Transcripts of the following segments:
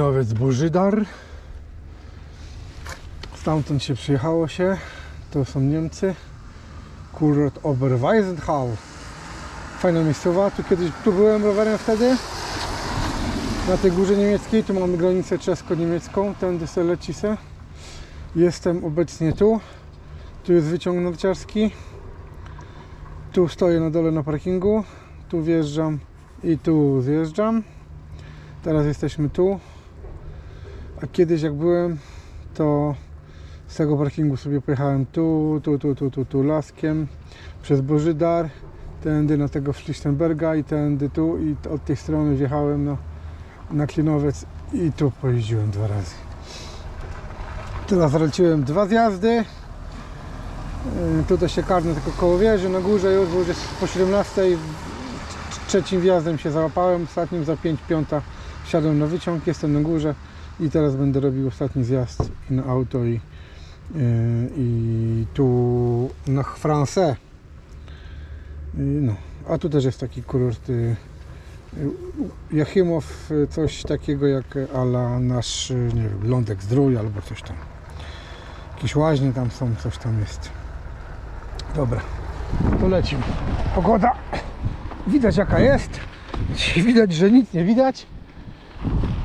Nowiec Bożydar. Stamtąd się przyjechało się. To są Niemcy. Kurort Oberweisenthal. Fajna miejscowa. Tu kiedyś tu byłem rowerem wtedy. Na tej górze niemieckiej. Tu mamy granicę czesko-niemiecką. Tędy se leci se. Jestem obecnie tu. Tu jest wyciąg narciarski. Tu stoję na dole na parkingu. Tu wjeżdżam i tu zjeżdżam. Teraz jesteśmy tu. A kiedyś jak byłem, to z tego parkingu sobie pojechałem tu, tu, tu, tu, tu, tu laskiem przez Bożydar, tędy na tego Schlichtenberga i tędy tu i od tej strony wjechałem na, na Klinowiec i tu pojeździłem dwa razy. Teraz zaleciłem dwa zjazdy. Yy, Tutaj się karnę tylko koło wieży na górze już, bo już jest po 17. Trzecim wjazdem się załapałem, ostatnim za 5 piąta wsiadłem na wyciąg, jestem na górze i teraz będę robił ostatni zjazd na auto i, yy, i tu na France. No, a tu też jest taki kurort yy, Jachimow, yy, coś takiego jak ala nasz, nie wiem, Lądek Zdrój albo coś tam. Jakieś łaźnie tam są, coś tam jest. Dobra, to lecimy. Pogoda widać jaka jest. Widać, że nic nie widać.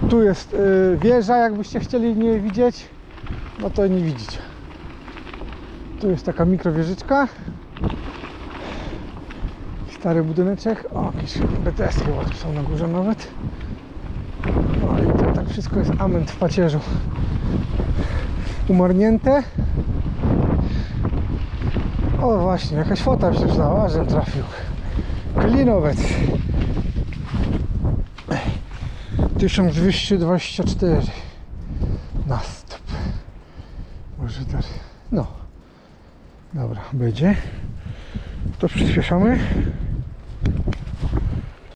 Tu jest y, wieża, jakbyście chcieli nie widzieć, no to nie widzicie. Tu jest taka mikrowieżyczka. Stary budyneczek. O, jakieś BTS chyba tu są na górze nawet. No i to tak wszystko jest ament w pacierzu. Umarnięte. O właśnie, jakaś fota się przydała, żem trafił. Klinowiec. 1224 na stop. Może teraz. No. Dobra, będzie. To przyspieszamy.